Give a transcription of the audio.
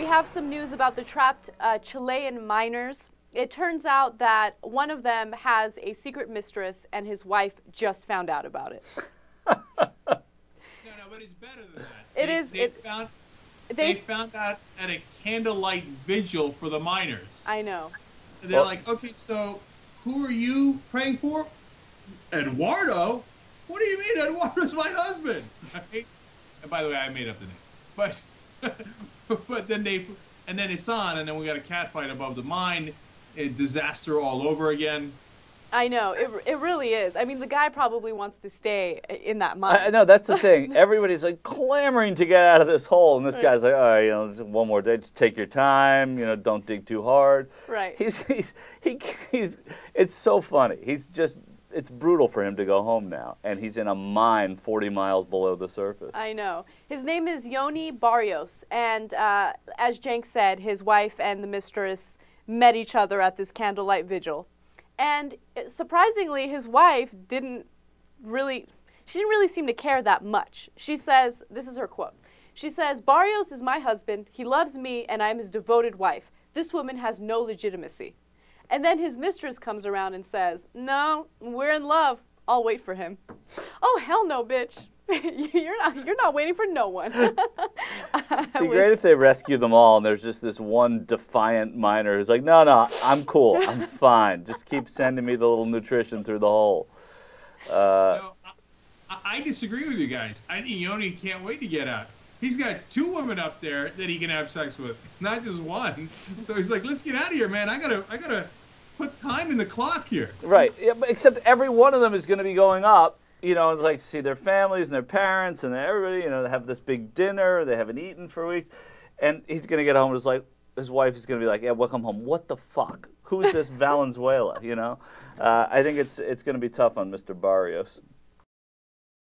we have some news about the trapped uh, Chilean miners. It turns out that one of them has a secret mistress, and his wife just found out about it. No, no, but it's better than that. It they, is- They it- found They, they found out at a candlelight vigil for the miners. I know. And they're Well- like, okay, so who are you praying for? Eduardo? What do you mean Eduardo's my husband? Right? And by the way, I made up the name. But but then they and then it's on, and then we got a cat fight above the mine, a disaster all over again. I know. It, it really is. I mean, the guy probably wants to stay in that mine. I I know that's the thing. Everybody's like clamoring to get out of this hole, and this Right. guy's like, "All right, you know, just one more day. Just take your time. You know, don't dig too hard." Right. He's he's he, he's. It's so funny. He's just. It's brutal for him to go home now, and he's in a mine 40 miles below the surface. I know. His name is Yonni Barrios, and uh, as Cenk said, his wife and the mistress met each other at this candlelight vigil. And uh, surprisingly, his wife didn't really, she didn't really seem to care that much. She says, this is her quote. She says, Barrios is my husband. He loves me, and I'm his devoted wife. This woman has no legitimacy. And then his mistress comes around and says, No, we're in love. I'll wait for him. Oh hell no, bitch. you're not you're not waiting for no one. It'd be would- great if they rescue them all, and there's just this one defiant miner who's like, "No, no, I'm cool. I'm fine. Just keep sending me the little nutrition through the hole." Uh, No, I, I disagree with you guys. I think Yonni can't wait to get out. He's got two women up there that he can have sex with, not just one. So he's like, "Let's get out of here, man. I gotta, I gotta put time in the clock here." Right. Yeah, but except every one of them is going to be going up. You know, it's like see their families and their parents and everybody. You know, they have this big dinner. They haven't eaten for weeks, and he's going to get home. and It's like his wife is going to be like, "Yeah, welcome home. What the fuck? Who's this Valenzuela?" You know. Uh, I think it's it's going to be tough on Mr. Barrios.